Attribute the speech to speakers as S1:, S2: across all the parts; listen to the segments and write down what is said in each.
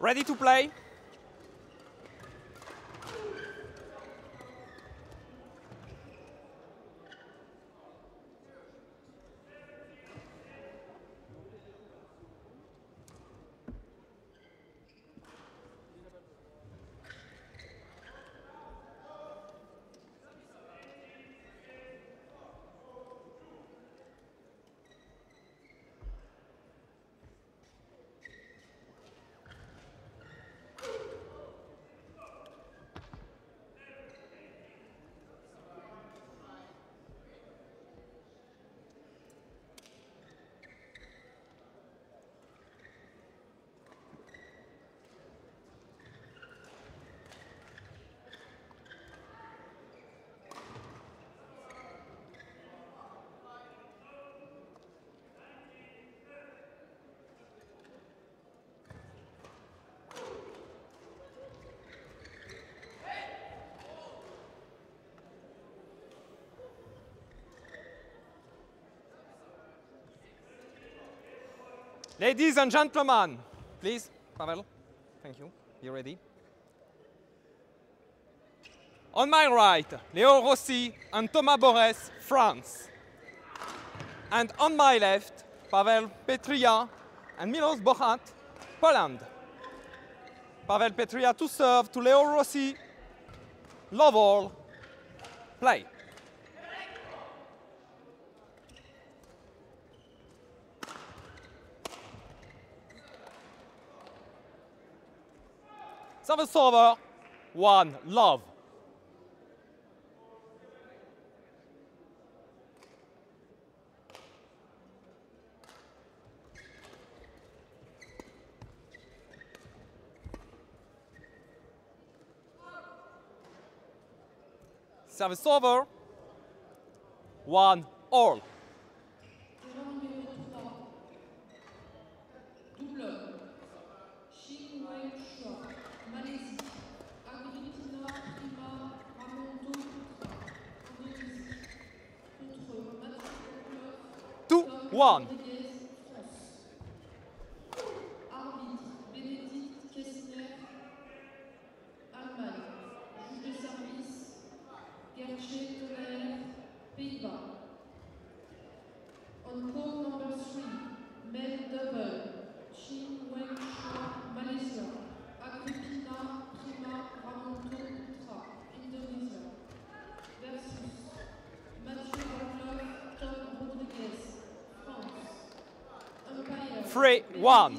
S1: Ready to play? Ladies and gentlemen, please, Pawel, thank you. You ready? On my right, Leo Rossi and Thomas Baures, France. And on my left, Pawel Pietryja and Milosz Bochat, Poland. Pawel Pietryja to serve to Leo Rossi. Love all. Play. Service over. One. Love. Service over. One. All. One.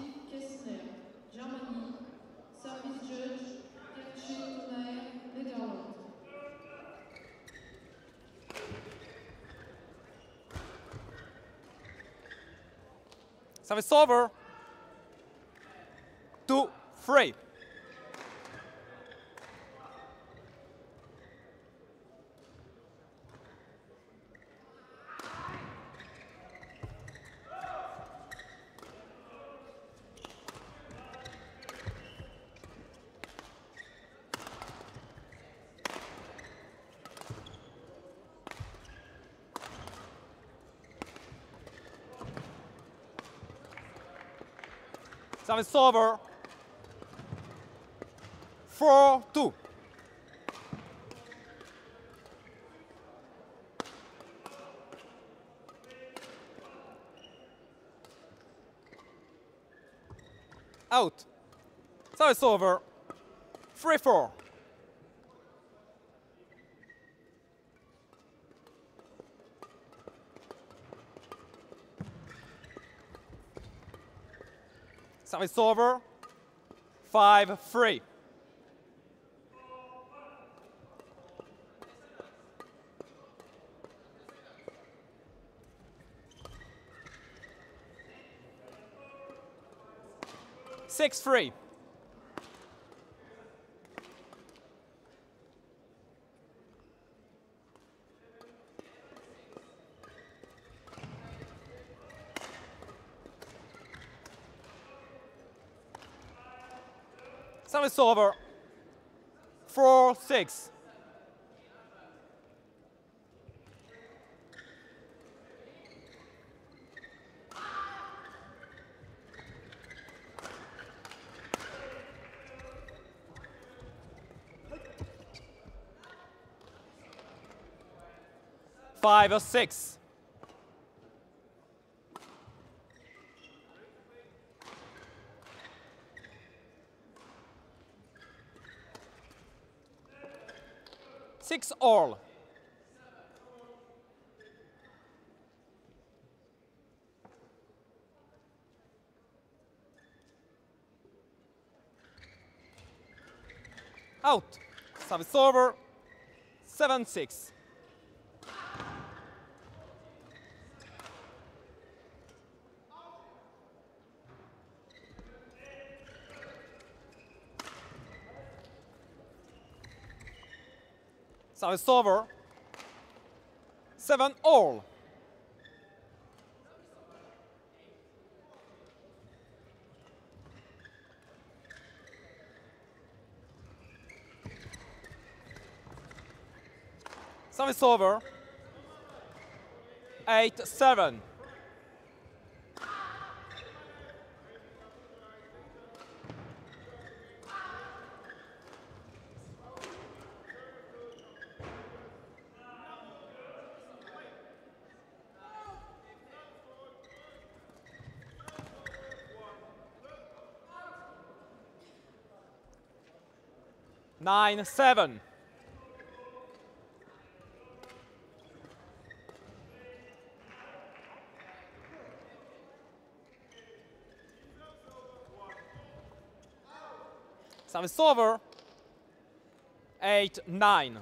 S2: Service
S1: over. Two. Three. Service over. Four, two. Out. Service over. Three, four. Service over. Five, three. Six, three. over 4, 6.
S2: Five or six. Six all. Out. Service over. Seven six. Service over. Seven all. Service over. Eight seven. Nine seven. Service over. Eight nine.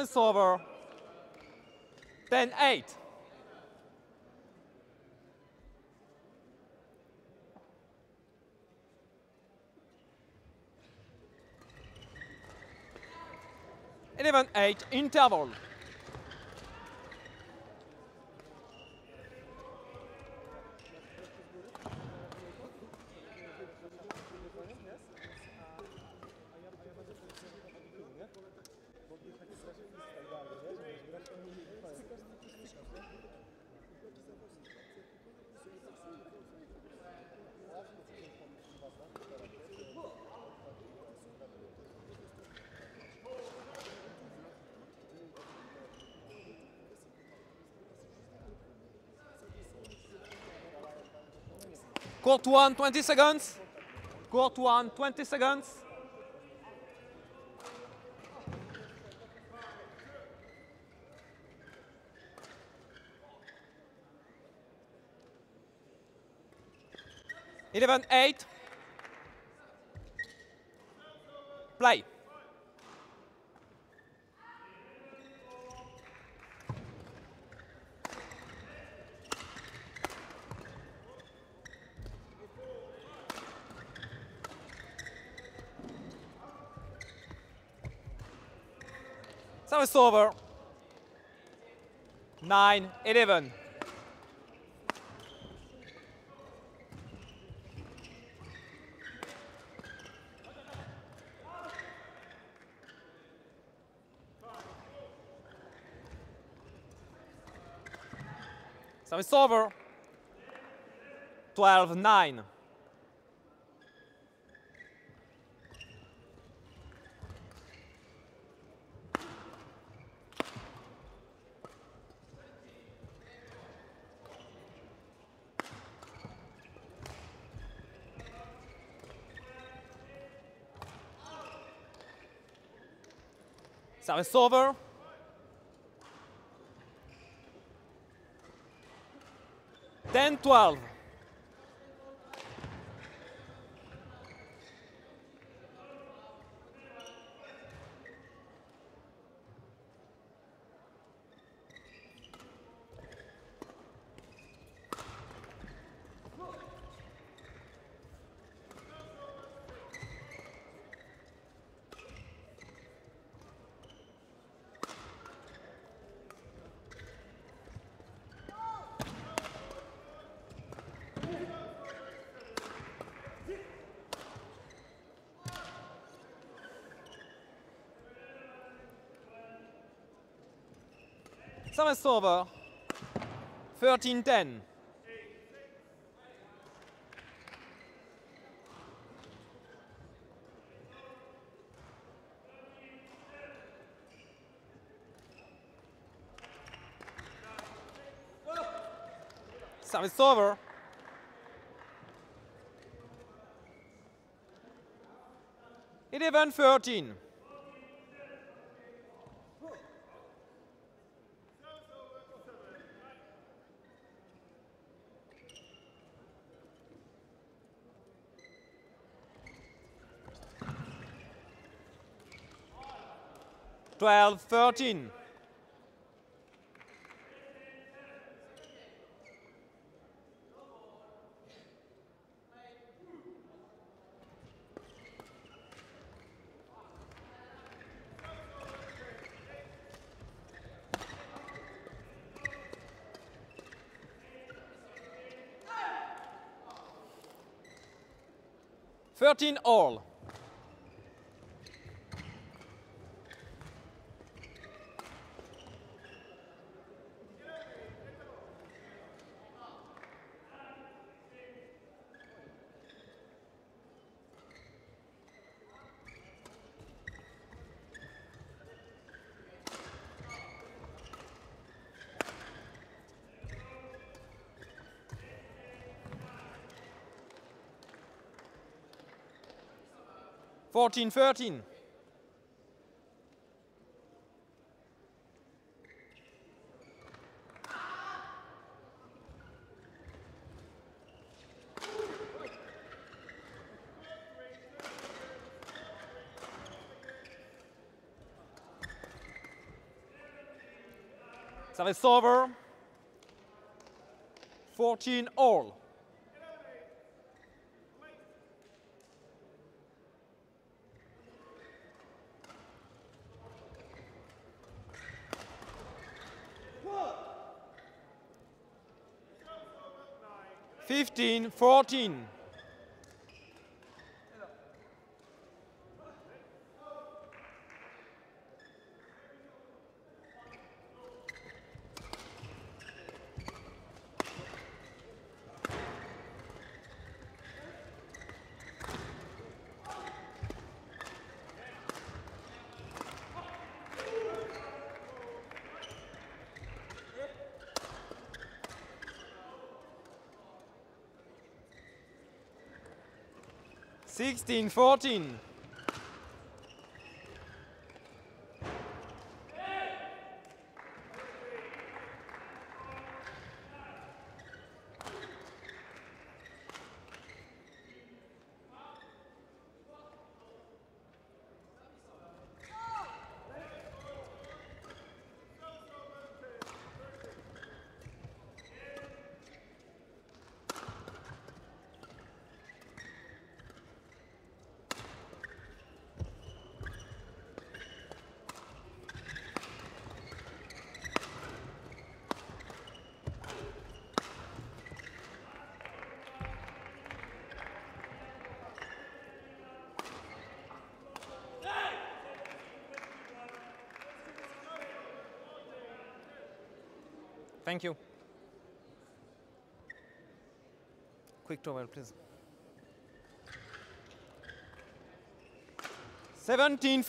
S2: Service over. Then eight. Eleven eight interval. Court one, 20 seconds. Court one, 20 seconds. Eleven eight. Play. now it's over. 9, 11. So it's over. 12, 9. So it's over. Ten, twelve. Service over. 13 10. Service over. Eleven thirteen. Twelve thirteen. Thirteen all. Fourteen thirteen. Service over. 14 all. Fifteen, 16, 14. Thank you. Quick towel, please. 17,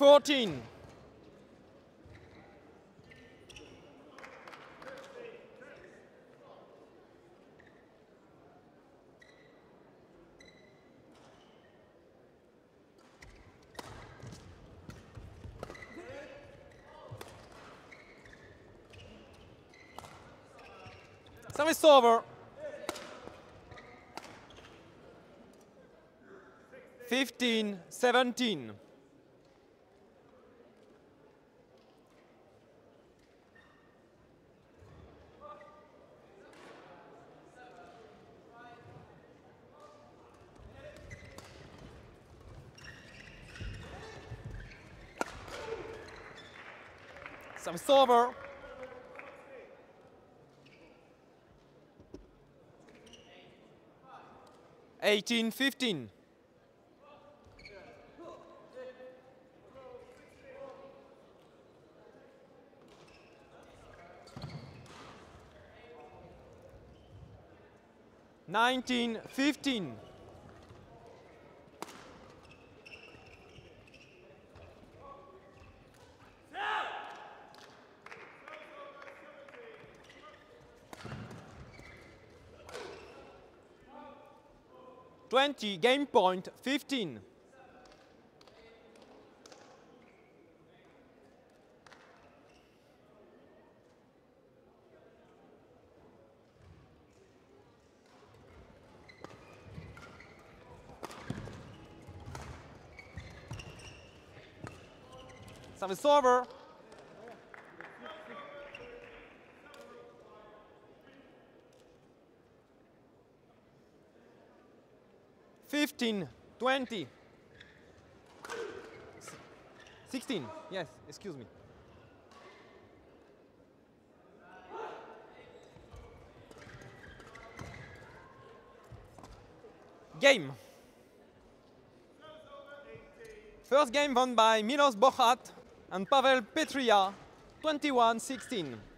S2: over. 15, 17. Some server. 18-15. Nineteen fifteen. 19, 15. Twenty game point fifteen. Service over. Fifteen, twenty. Sixteen, yes, excuse me. Game. First game won by Milosz Bochat and Pawel Pietryja, 21-16.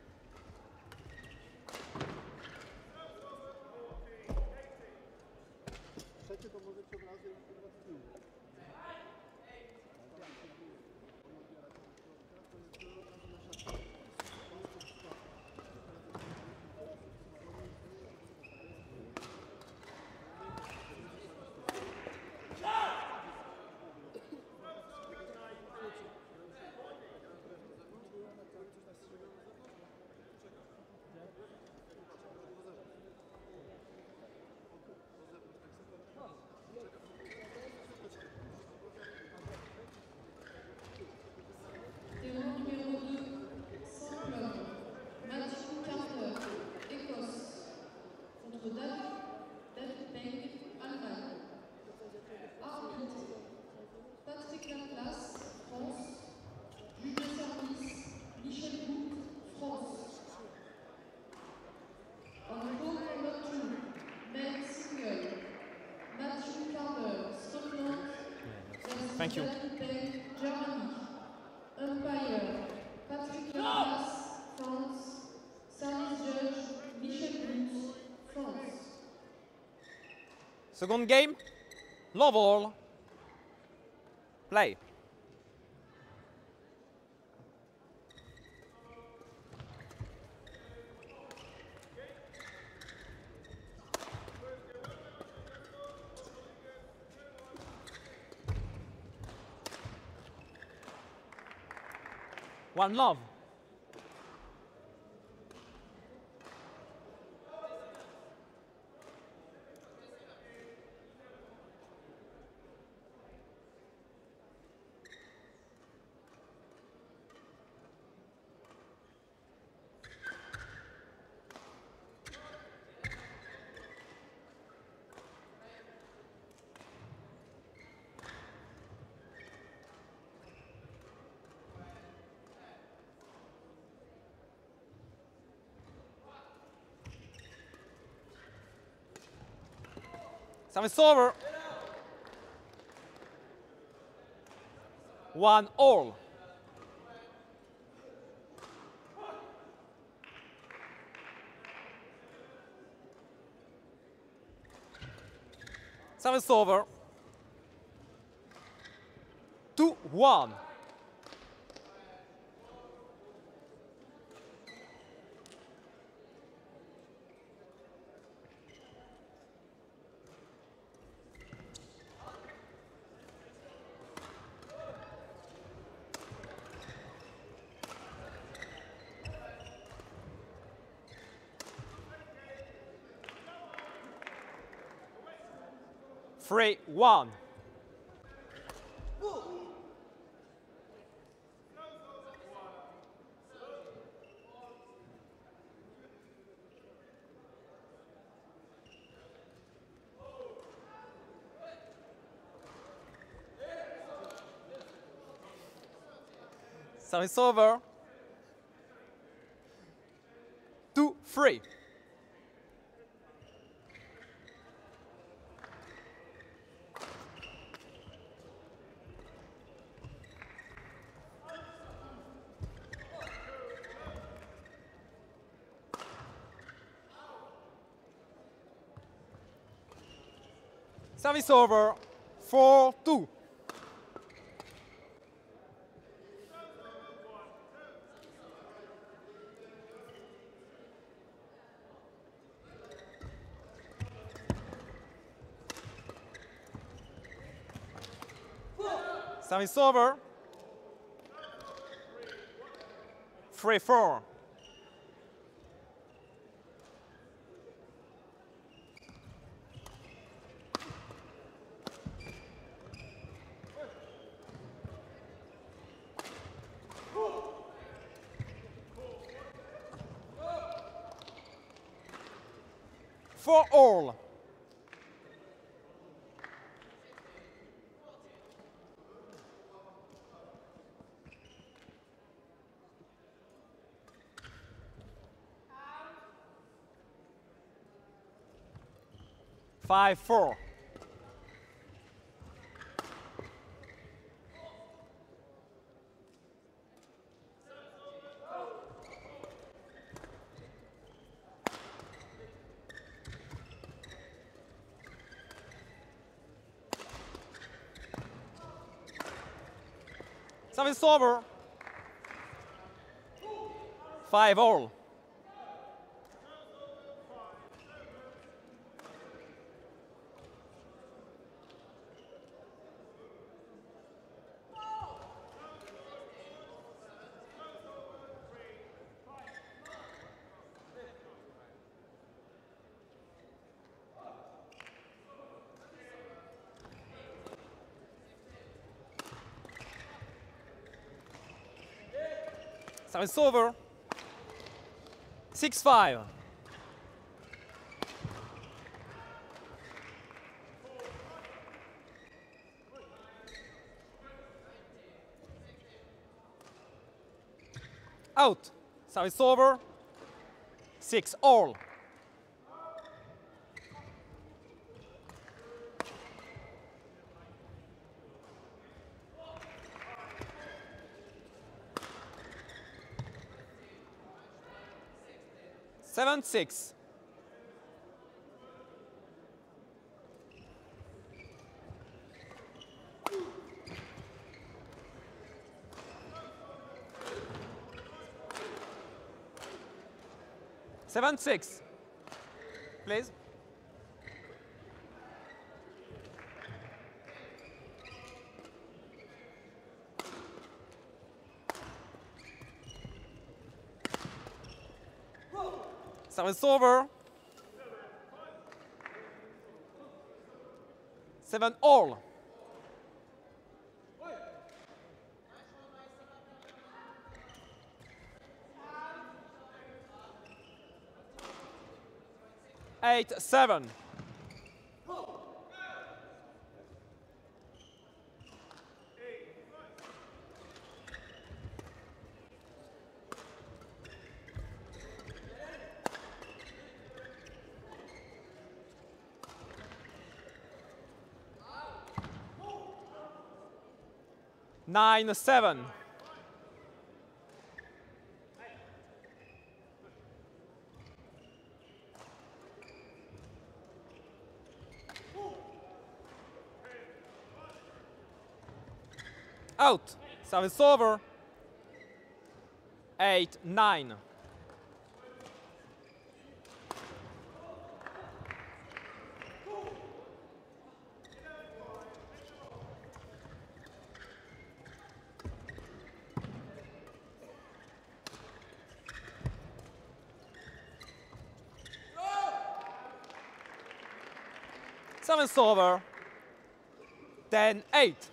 S1: Booth, France.
S2: Second game, love all. Play. One love. Service over. One all. Service over. Two one. Three one. Service over. Two, three. Service over. 4 2. Service over. 3 4. For all. Five, four. Service over. Five all. Service over. Six five. Out. Service over. Six all. Seven six. Seven six. Please. Service over. Seven all. Eight seven. Nine seven. Out. Service over. Eight nine. Service over. Ten eight.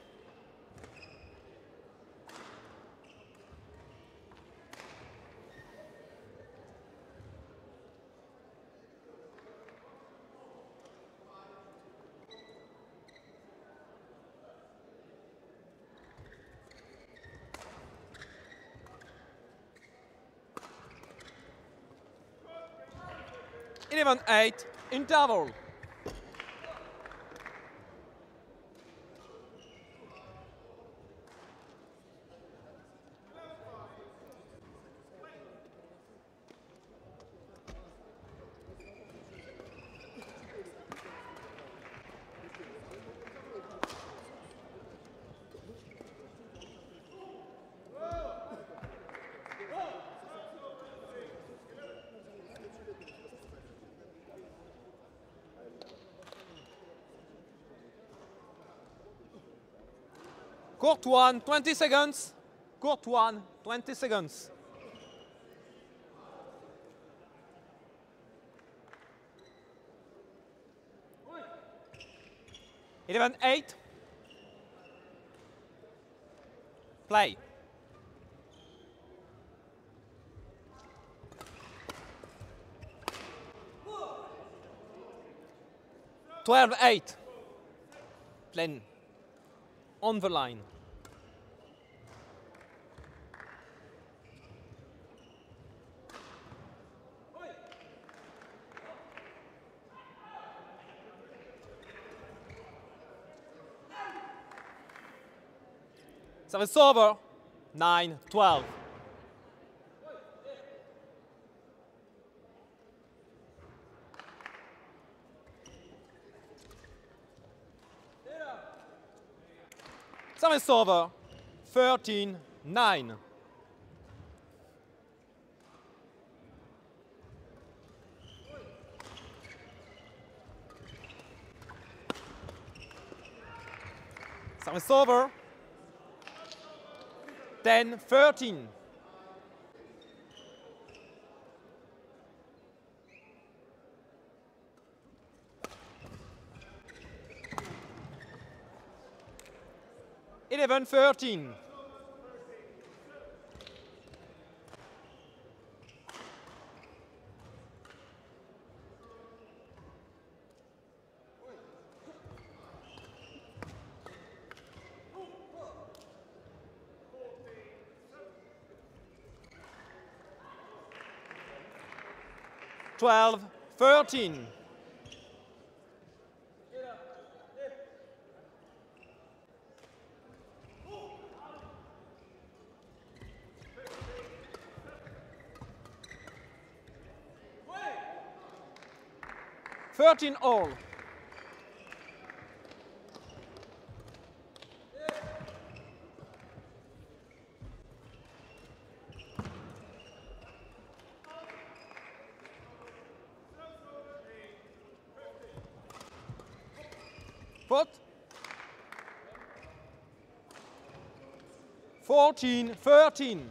S2: Eleven eight. Interval. Court one, 20 seconds. Court one, 20 seconds. Eleven eight. Play. Twelve eight. Plain. On the line. Service over. 9, 12. Over. 13, 9. Service over. 10, 13. Eleven, thirteen. Twelve, thirteen. Thirteen all. Foot. 14, 13.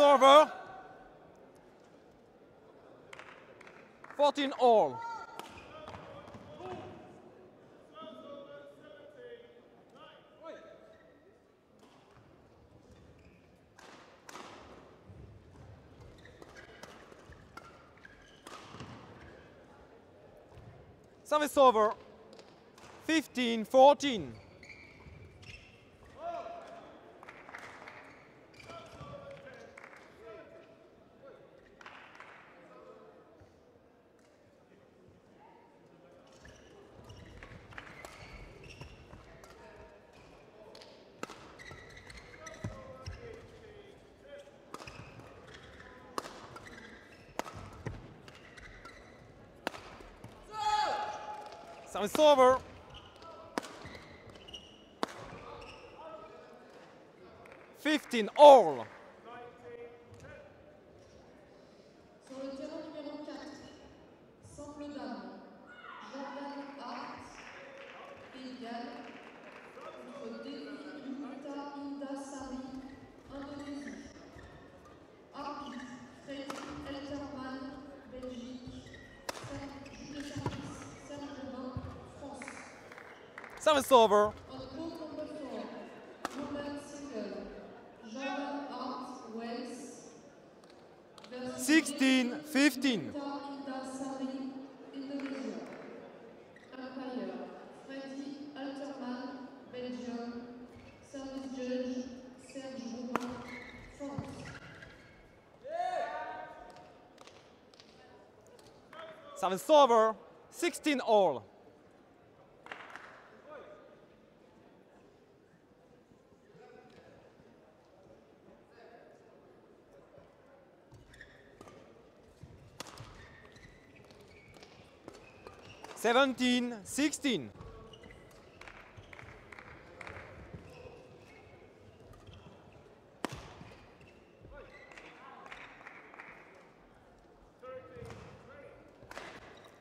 S2: Service over. 14 all. Service over. 15, 14. Service over. Fifteen all.
S1: Judge, Serge Robin, France.
S2: Service over. 16 all. 17, 16.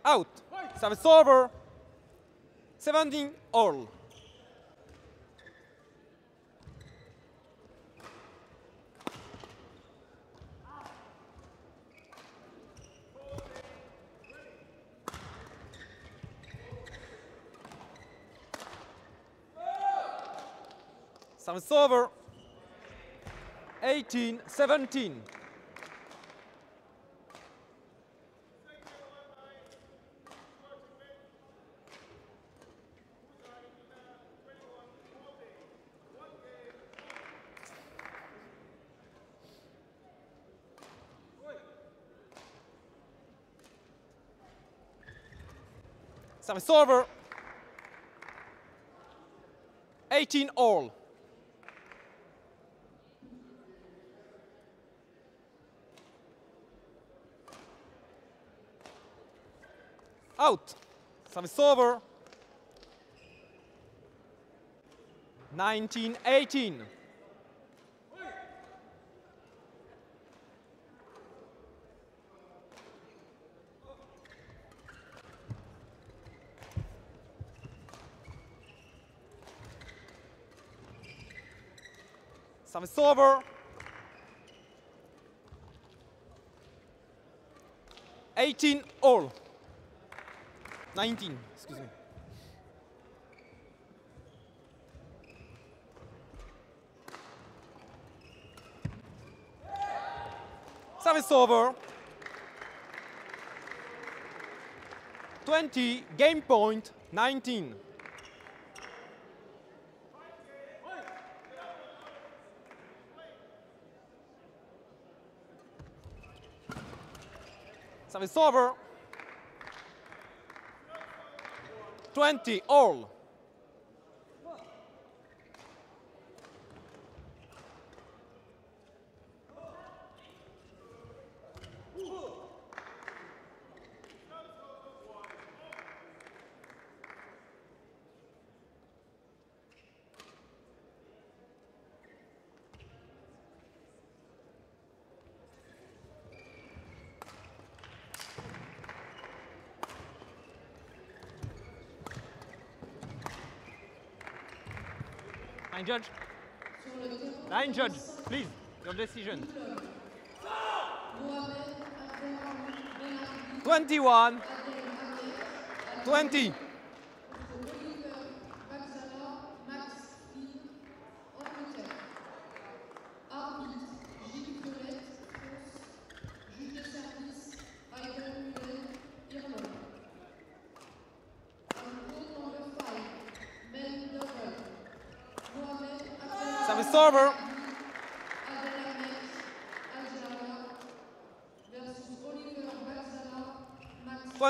S2: Out. Service over. 17 all. Service over. 18, 17. Service over. 18 all. Out. Service over. 19, 18. Service over. 18 all. 19, excuse me. Service over. 20, game point, 19. Service over. 20 all. Judge. Line judge, please. Your decision. 21. 20.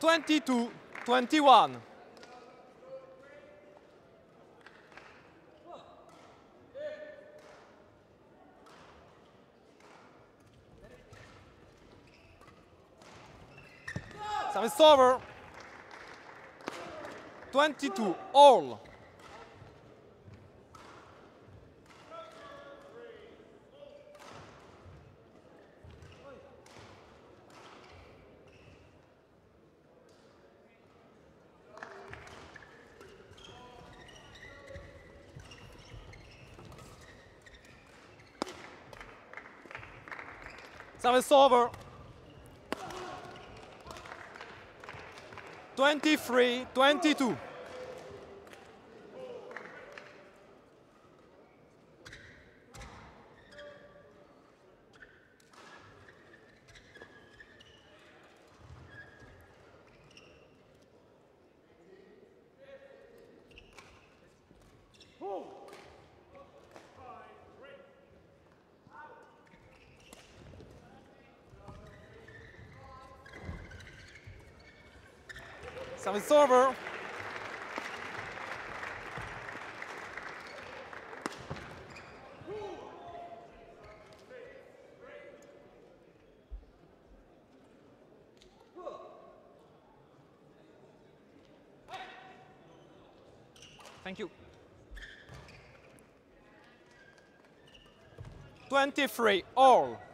S2: Twenty-two, twenty-one. Service over. Twenty-two all. Service over. 23, 22. Service over. Thank you. 23 all.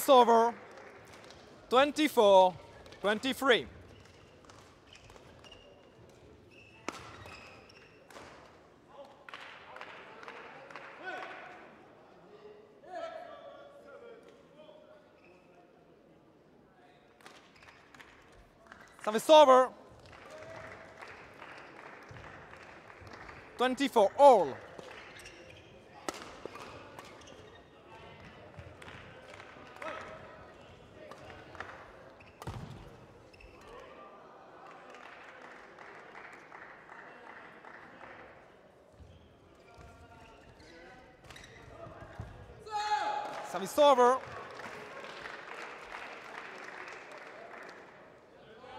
S2: Service over. 24, 23. Service over. 24 all. Service over.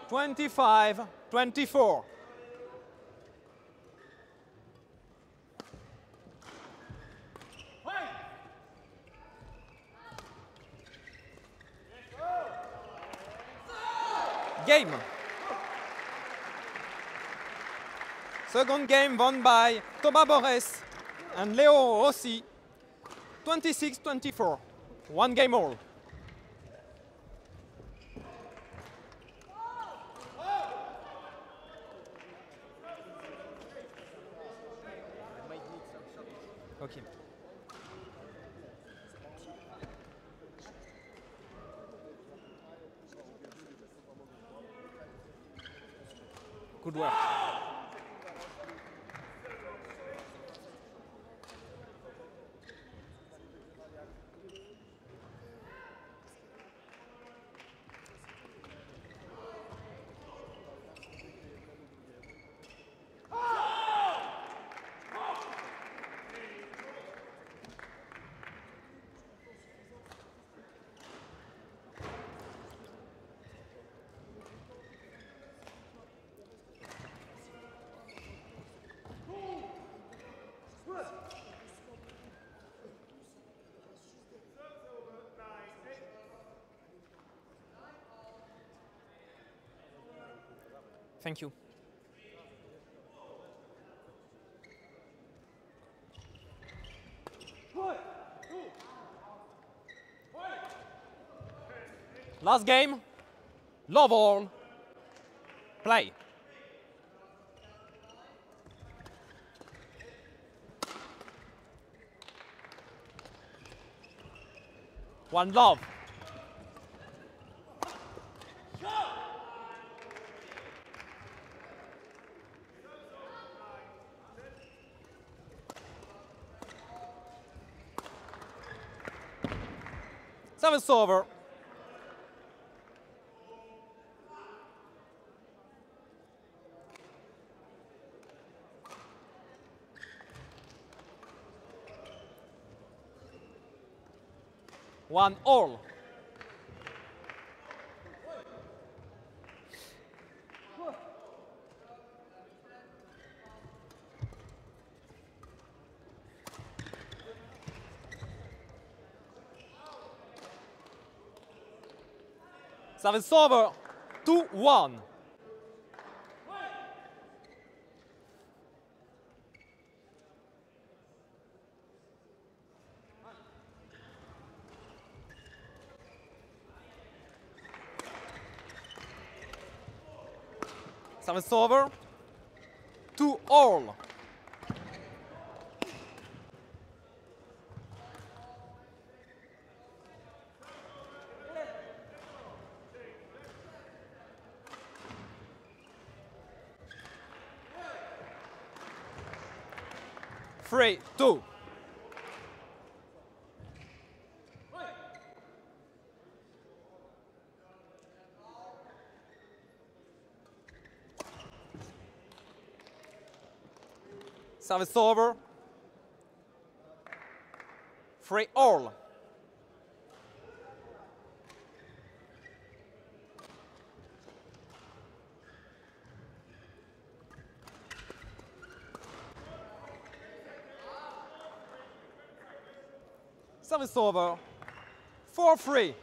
S2: 25, 24. Game. Second game won by Thomas Baures and Leo Rossi 26-24. One game all. Thank you. Last game, love all, play. One love. Service over. One all. Service over. Two one. Service over. Two all. Three, two. Service over. Free all. Service over. for free.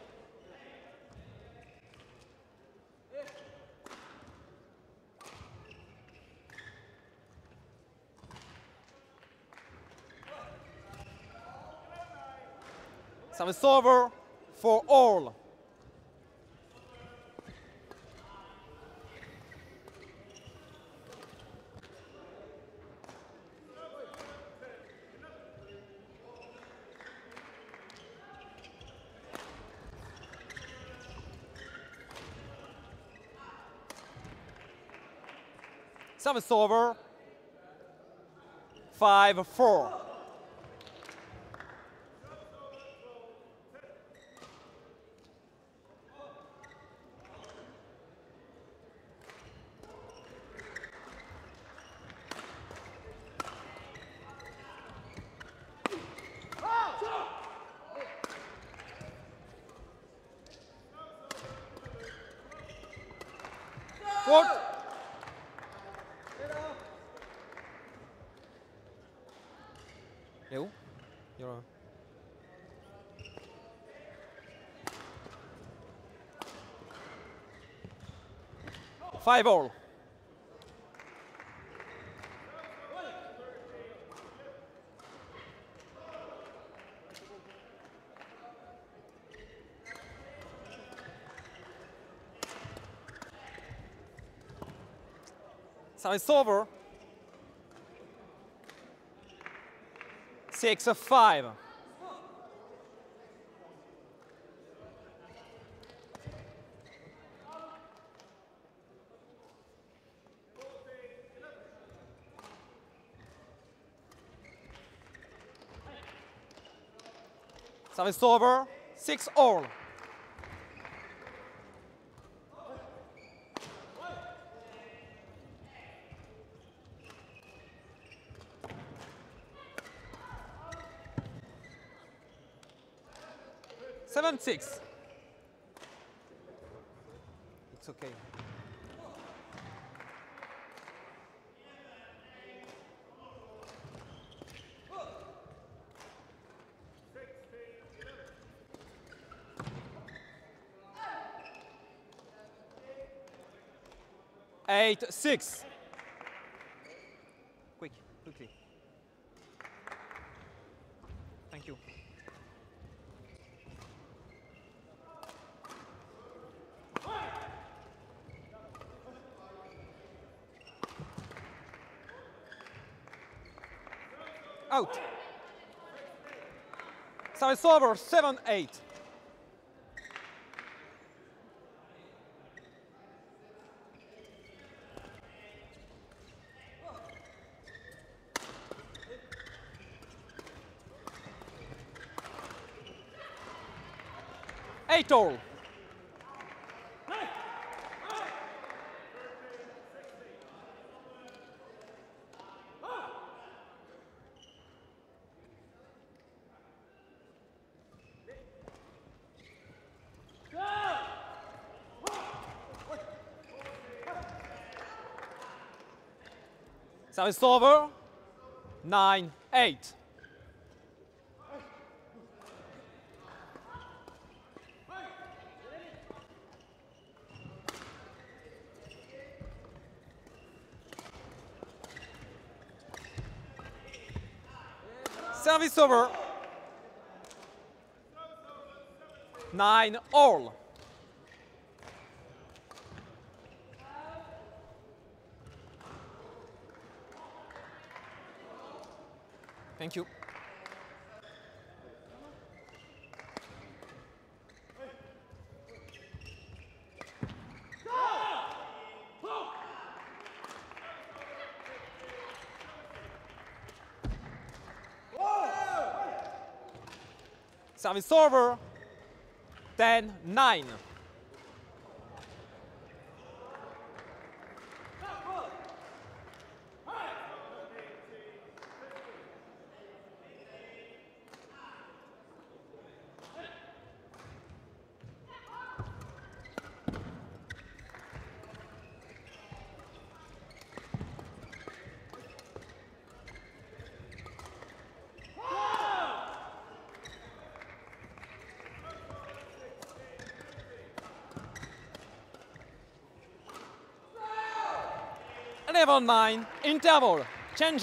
S2: Service over for all. Service over. Five, four. Court. Il est où Il est là. Five all. So it's over. Six of five. Service over. Six all. Seven six. It's okay. Eight six. Quick, quickly. Thank you. Out. Service over, 7 8. Eight. Service over. Nine, eight. Service over. Nine all. Thank you. Service over. 10, 9. Never mind. Interval. Change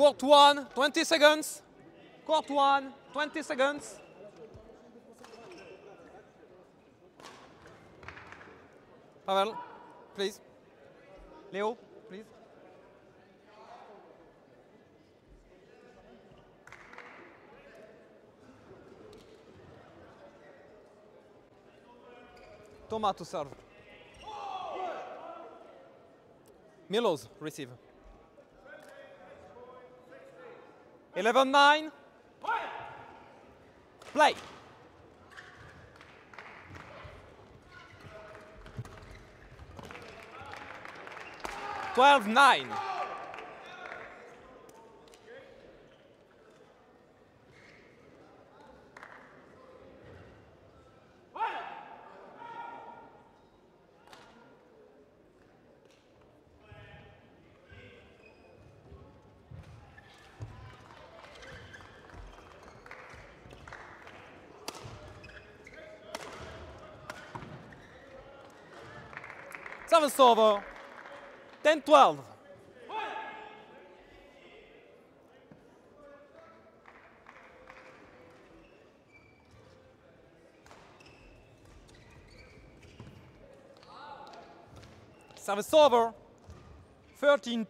S2: Court one, 20 seconds. Court one, 20 seconds. Pawel, please. Leo, please. Thomas to serve. Milosz, receive. 11 9. Play. Twelve nine. Service over. 10 12. Service over. 13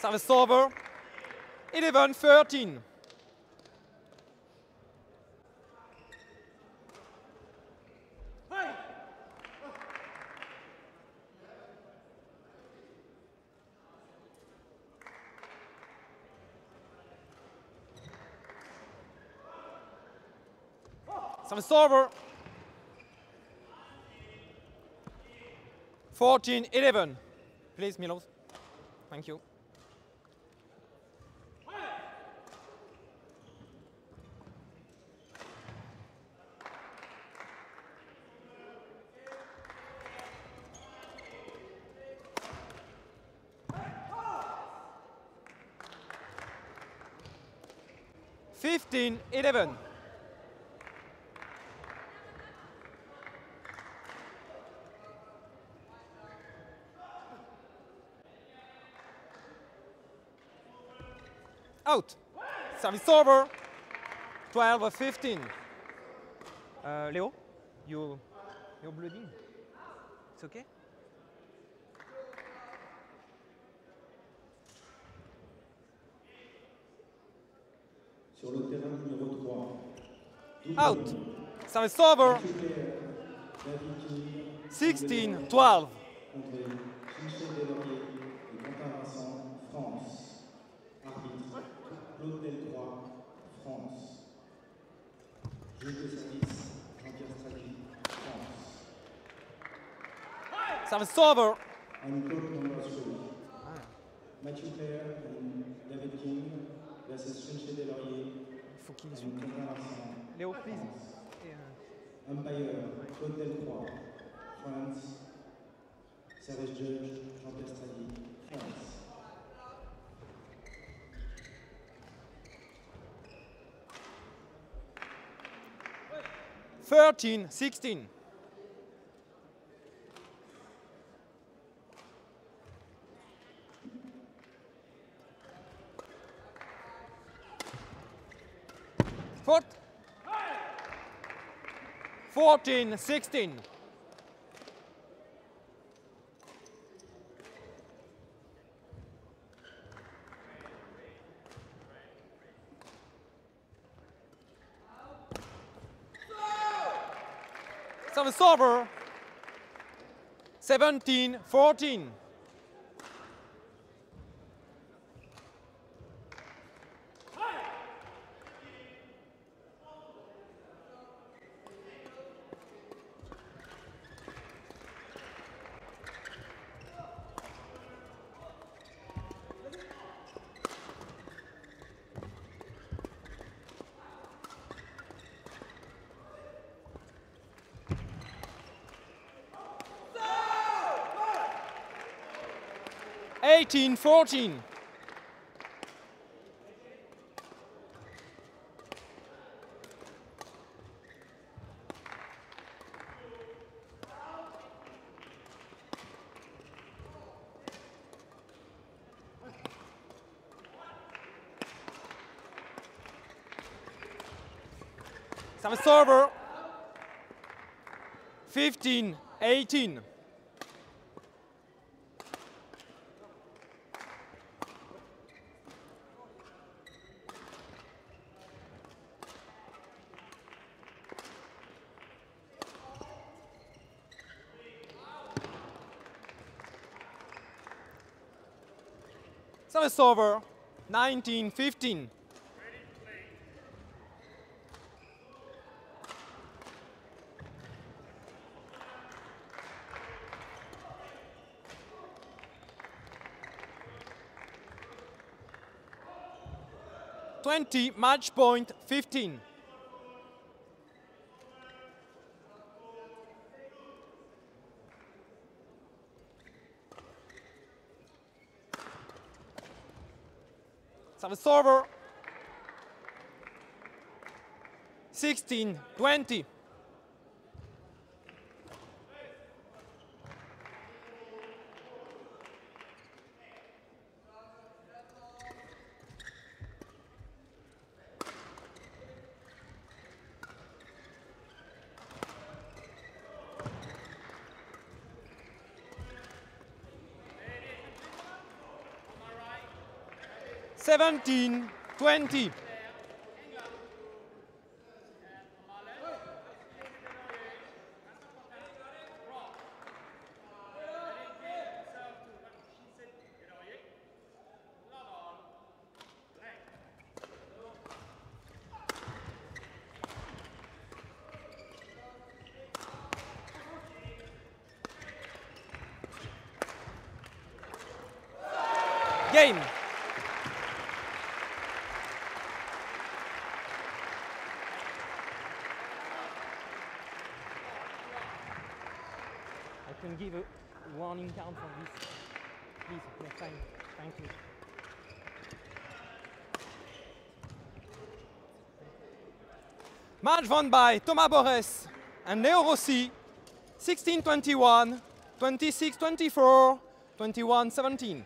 S2: Service over. 11 13. Service over. 14 11. Please, Milosz. Thank you. Fifteen, eleven. Out. Service over. 12 or 15. Uh, Leo, you, you're bleeding. It's okay?
S3: Sur le terrain numéro 3,
S2: Out. Service over.
S3: David King
S2: 16, 12.
S3: contre Michel Delaurier et Quentin France. Arbitre, Claude Delcroix, France. Juge de service,
S2: over.
S3: Clare and David King versus Delaurier
S2: Faut
S3: Quentin Vincent.
S2: Léo, please.
S3: France.
S2: Et,
S3: Umpire, Claude Delcroix, France. Service judge Jean Castelli, France.
S2: Thirteen, sixteen. 14, 16. Service over. 17, 14. Eighteen, fourteen. Service over. 15, 18. Service over. 19, 15. Twenty, match point, fifteen. Service over. 16, 20. Seventeen, twenty. Game.
S4: I can give a warning count for this. Please, next time. Thank you.
S2: Match won by Thomas Baures and Leo Rossi, 16-21, 26-24, 21-17.